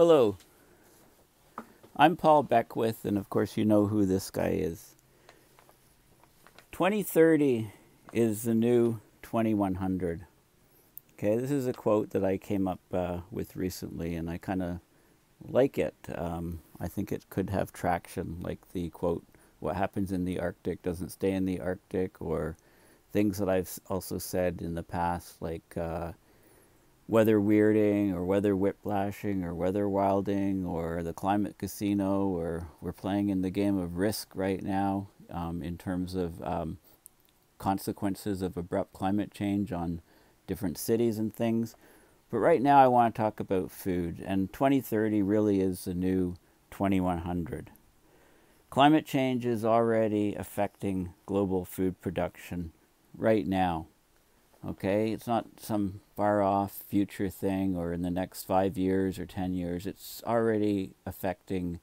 Hello. I'm Paul Beckwith, and of course, you know who this guy is. 2030 is the new 2100. Okay, this is a quote that I came up uh, with recently, and I kind of like it. Um, I think it could have traction, like the quote, what happens in the Arctic doesn't stay in the Arctic, or things that I've also said in the past, like uh, weather weirding or weather whiplashing or weather wilding or the climate casino or we're playing in the game of risk right now um, in terms of um, consequences of abrupt climate change on different cities and things. But right now I want to talk about food and 2030 really is the new 2100. Climate change is already affecting global food production right now. Okay, it's not some far off future thing or in the next five years or 10 years. It's already affecting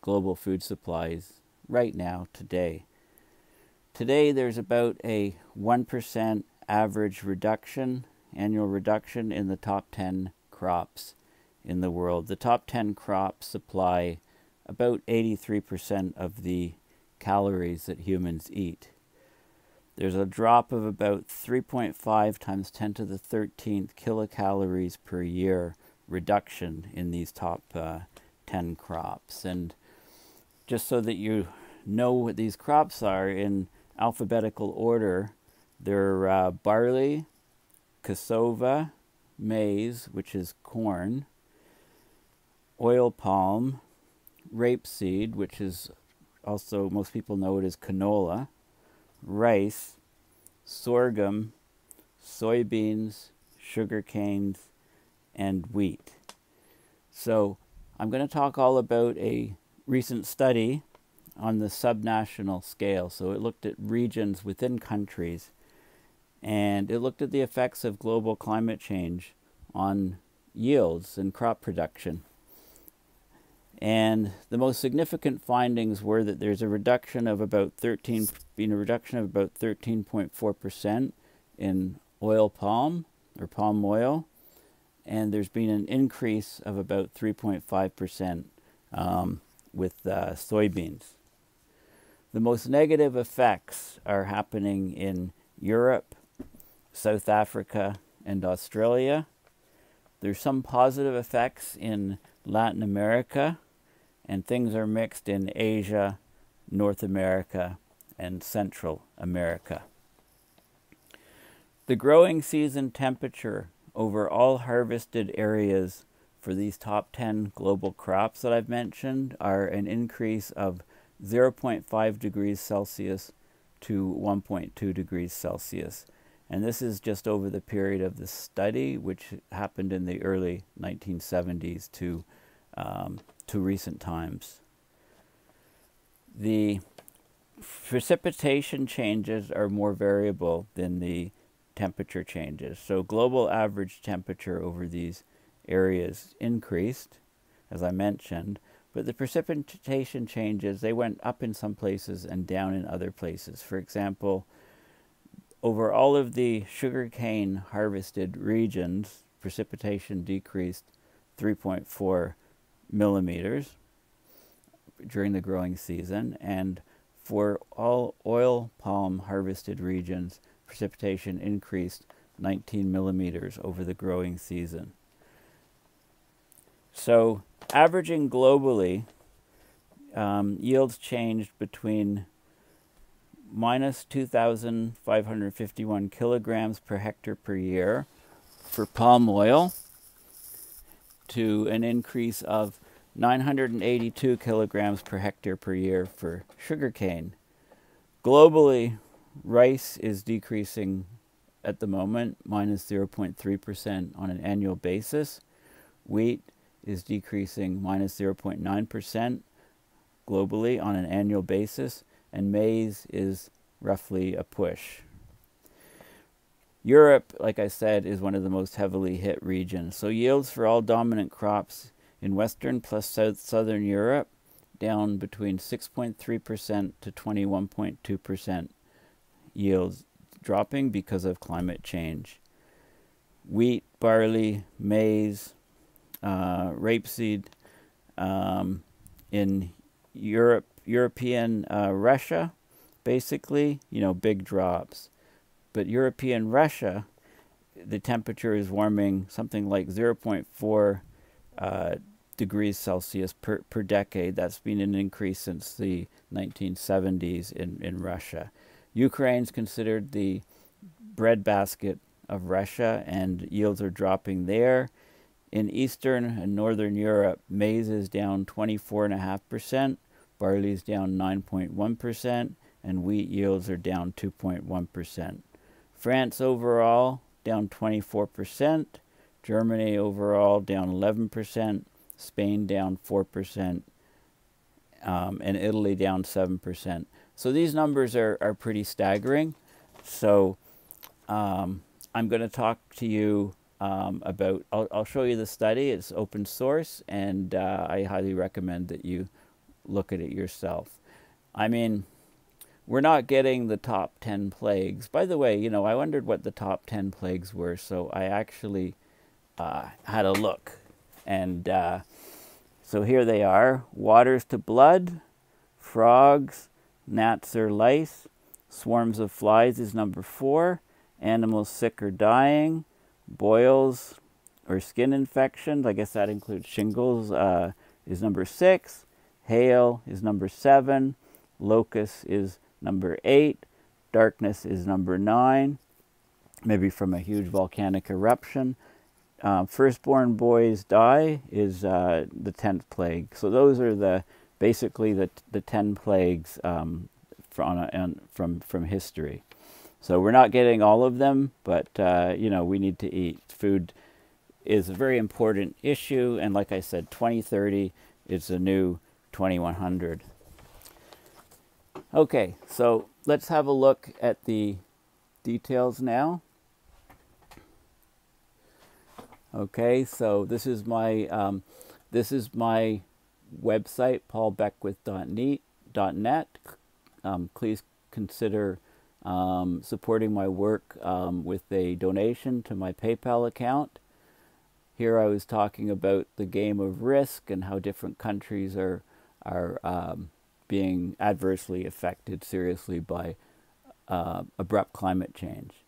global food supplies right now, today. Today, there's about a 1% average reduction, annual reduction in the top 10 crops in the world. The top 10 crops supply about 83% of the calories that humans eat. There's a drop of about 3.5 times 10 to the 13th kilocalories per year reduction in these top uh, 10 crops. And just so that you know what these crops are in alphabetical order, they're uh, barley, cassava, maize, which is corn, oil palm, rapeseed, which is also most people know it as canola, rice, sorghum, soybeans, sugar canes, and wheat. So I'm going to talk all about a recent study on the subnational scale. So it looked at regions within countries and it looked at the effects of global climate change on yields and crop production. And the most significant findings were that there's a reduction of about 13, being a reduction of about 13.4% in oil palm or palm oil, and there's been an increase of about 3.5% um, with uh, soybeans. The most negative effects are happening in Europe, South Africa, and Australia. There's some positive effects in Latin America and things are mixed in Asia, North America, and Central America. The growing season temperature over all harvested areas for these top 10 global crops that I've mentioned are an increase of 0.5 degrees Celsius to 1.2 degrees Celsius. And this is just over the period of the study, which happened in the early 1970s to um, to recent times. The precipitation changes are more variable than the temperature changes. So global average temperature over these areas increased, as I mentioned, but the precipitation changes, they went up in some places and down in other places. For example, over all of the sugarcane harvested regions, precipitation decreased 3.4 millimeters during the growing season, and for all oil palm harvested regions, precipitation increased 19 millimeters over the growing season. So, averaging globally, um, yields changed between minus 2,551 kilograms per hectare per year for palm oil to an increase of 982 kilograms per hectare per year for sugarcane. Globally, rice is decreasing at the moment, minus 0.3% on an annual basis. Wheat is decreasing minus 0.9% globally on an annual basis, and maize is roughly a push. Europe, like I said, is one of the most heavily hit regions. So yields for all dominant crops in Western plus South, Southern Europe, down between 6.3% to 21.2% yields dropping because of climate change. Wheat, barley, maize, uh, rapeseed um, in Europe, European uh, Russia, basically, you know, big drops. But European Russia, the temperature is warming something like 0.4 uh, degrees Celsius per, per decade. That's been an increase since the 1970s in, in Russia. Ukraine's considered the breadbasket of Russia, and yields are dropping there. In Eastern and Northern Europe, maize is down 24.5%, barley is down 9.1%, and wheat yields are down 2.1%. France overall down 24%, Germany overall down 11%, Spain down 4%, um, and Italy down 7%. So these numbers are, are pretty staggering. So um, I'm going to talk to you um, about, I'll, I'll, show you the study. It's open source, and uh, I highly recommend that you look at it yourself. I mean, we're not getting the top 10 plagues. By the way, you know, I wondered what the top 10 plagues were, so I actually uh, had a look. And uh, so here they are waters to blood, frogs, gnats or lice, swarms of flies is number four, animals sick or dying, boils or skin infections, I guess that includes shingles, uh, is number six, hail is number seven, locust is number eight, darkness is number nine, maybe from a huge volcanic eruption. Uh, firstborn boys die is uh, the tenth plague. So those are the basically the the ten plagues um, from from from history. So we're not getting all of them, but uh, you know we need to eat. Food is a very important issue, and like I said, 2030 is the new 2100. Okay, so let's have a look at the details now. Okay, so this is my um, this is my website, paulbeckwith.net. Um, please consider um, supporting my work um, with a donation to my PayPal account. Here I was talking about the game of risk and how different countries are are um, being adversely affected seriously by uh, abrupt climate change.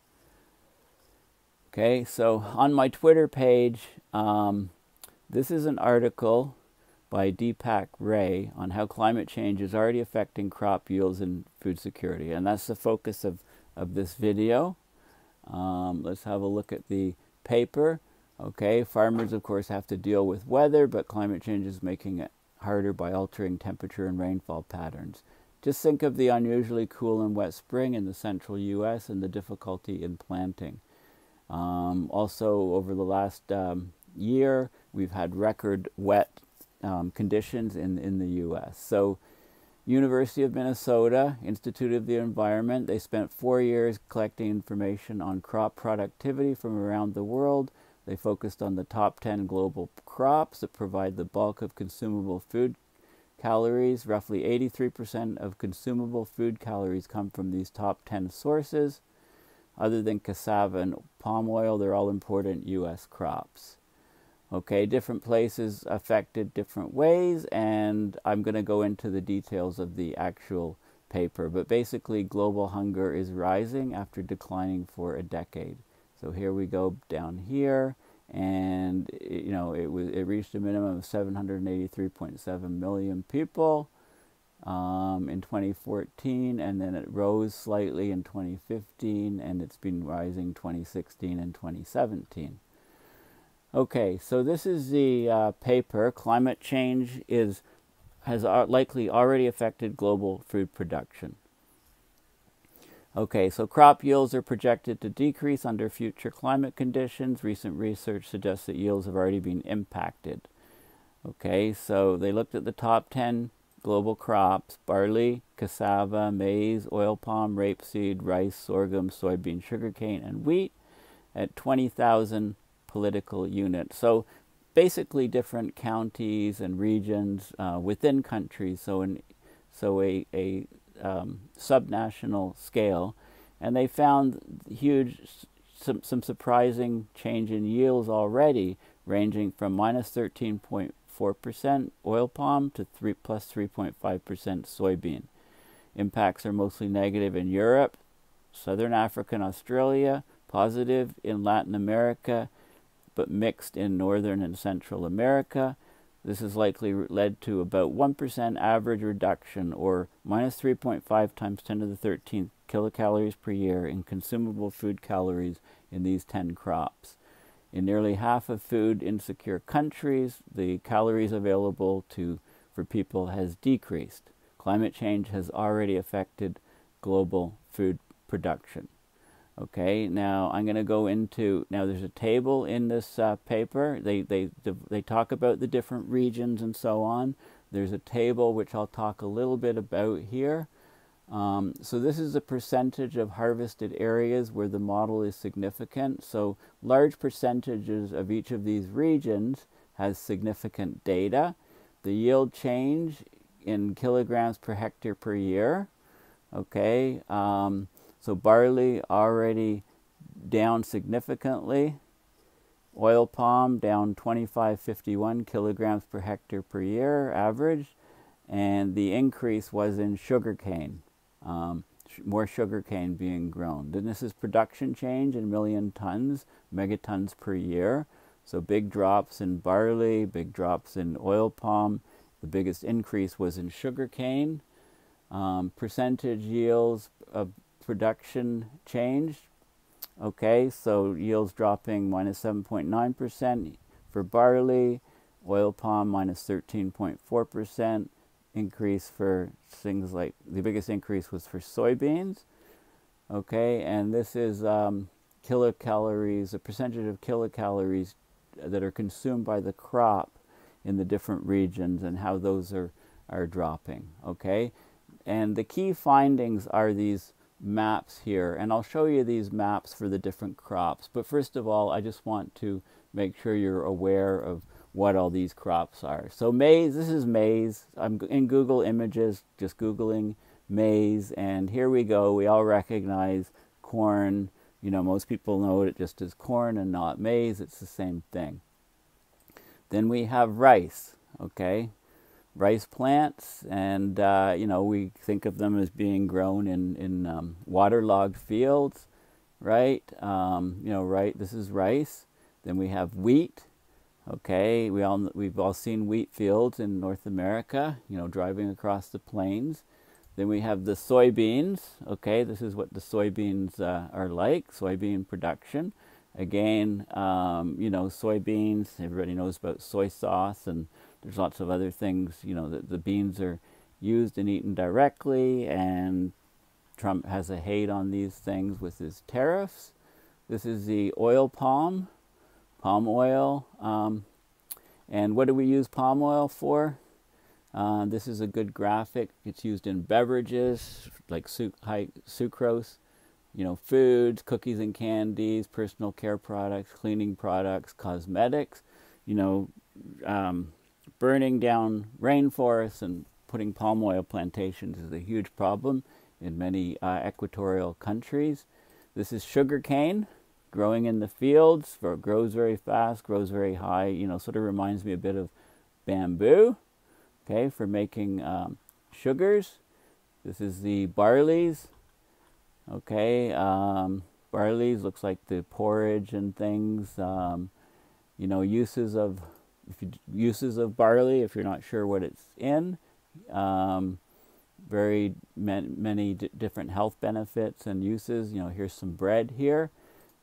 Okay, so on my Twitter page, um, this is an article by Deepak Ray on how climate change is already affecting crop yields and food security. And that's the focus of, of this video. Um, let's have a look at the paper. Okay, farmers, of course, have to deal with weather, but climate change is making it harder by altering temperature and rainfall patterns. Just think of the unusually cool and wet spring in the central U.S. and the difficulty in planting. Um, also, over the last um, year, we've had record wet um, conditions in, in the U.S. So, University of Minnesota, Institute of the Environment, they spent four years collecting information on crop productivity from around the world. They focused on the top 10 global crops that provide the bulk of consumable food calories. Roughly 83% of consumable food calories come from these top 10 sources. Other than cassava and palm oil, they're all important U.S. crops. Okay, different places affected different ways, and I'm going to go into the details of the actual paper. But basically, global hunger is rising after declining for a decade. So here we go down here, and you know it was it reached a minimum of 783.7 million people um, in 2014, and then it rose slightly in 2015, and it's been rising 2016 and 2017. Okay, so this is the uh, paper. Climate change is has likely already affected global food production. Okay, so crop yields are projected to decrease under future climate conditions. Recent research suggests that yields have already been impacted. Okay, so they looked at the top 10 global crops barley, cassava, maize, oil palm, rapeseed, rice, sorghum, soybean, sugarcane, and wheat at 20,000 political units. So basically different counties and regions uh, within countries, so, in, so a, a um, subnational scale. And they found huge some, some surprising change in yields already, ranging from minus 13.4% oil palm to 3 plus 3.5% soybean. Impacts are mostly negative in Europe, Southern Africa and Australia, positive in Latin America, but mixed in Northern and Central America. This has likely led to about 1% average reduction or minus 3.5 times 10 to the 13th kilocalories per year in consumable food calories in these 10 crops. In nearly half of food insecure countries, the calories available to for people has decreased. Climate change has already affected global food production. Okay, now I'm going to go into now. There's a table in this uh, paper. They they they talk about the different regions and so on. There's a table which I'll talk a little bit about here. Um, so this is a percentage of harvested areas where the model is significant. So large percentages of each of these regions has significant data. The yield change in kilograms per hectare per year. Okay. Um, so barley already down significantly. Oil palm down 2551 kilograms per hectare per year average. And the increase was in sugarcane, um, more sugarcane being grown. Then this is production change in million tons, megatons per year. So big drops in barley, big drops in oil palm. The biggest increase was in sugarcane. Um, percentage yields of production changed. Okay, so yields dropping minus 7.9% for barley, oil palm minus 13.4%, increase for things like the biggest increase was for soybeans. Okay, and this is um, kilocalories, a percentage of kilocalories that are consumed by the crop in the different regions and how those are, are dropping. Okay, and the key findings are these maps here and I'll show you these maps for the different crops but first of all I just want to make sure you're aware of what all these crops are so maize this is maize I'm in Google images just googling maize and here we go we all recognize corn you know most people know it just as corn and not maize it's the same thing then we have rice okay rice plants, and uh, you know we think of them as being grown in in um, waterlogged fields, right? Um, you know, right. This is rice. Then we have wheat. Okay, we all we've all seen wheat fields in North America. You know, driving across the plains. Then we have the soybeans. Okay, this is what the soybeans uh, are like. Soybean production. Again, um, you know, soybeans. Everybody knows about soy sauce and there's lots of other things, you know, that the beans are used and eaten directly, and Trump has a hate on these things with his tariffs. This is the oil palm, palm oil. Um, and what do we use palm oil for? Uh, this is a good graphic. It's used in beverages like high sucrose, you know, foods, cookies and candies, personal care products, cleaning products, cosmetics. You know, um, burning down rainforests and putting palm oil plantations is a huge problem in many uh, equatorial countries. This is sugar cane growing in the fields, for, grows very fast, grows very high, you know, sort of reminds me a bit of bamboo, okay, for making um, sugars. This is the barleys, okay, um, barleys looks like the porridge and things, um, you know, uses of if you, uses of barley, if you're not sure what it's in, um, very man, many different health benefits and uses. You know, here's some bread here.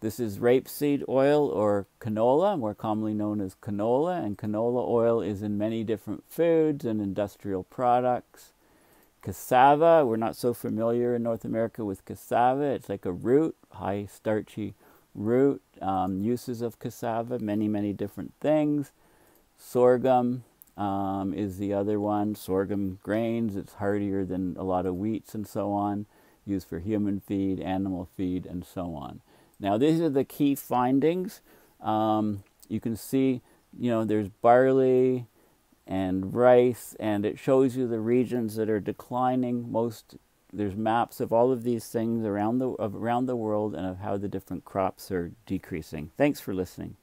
This is rapeseed oil or canola, more commonly known as canola, and canola oil is in many different foods and industrial products. Cassava, we're not so familiar in North America with cassava. It's like a root, high starchy root. Um, uses of cassava, many, many different things. Sorghum um, is the other one. Sorghum grains, it's hardier than a lot of wheats and so on, used for human feed, animal feed, and so on. Now, these are the key findings. Um, you can see, you know, there's barley and rice, and it shows you the regions that are declining most there's maps of all of these things around the around the world and of how the different crops are decreasing. Thanks for listening.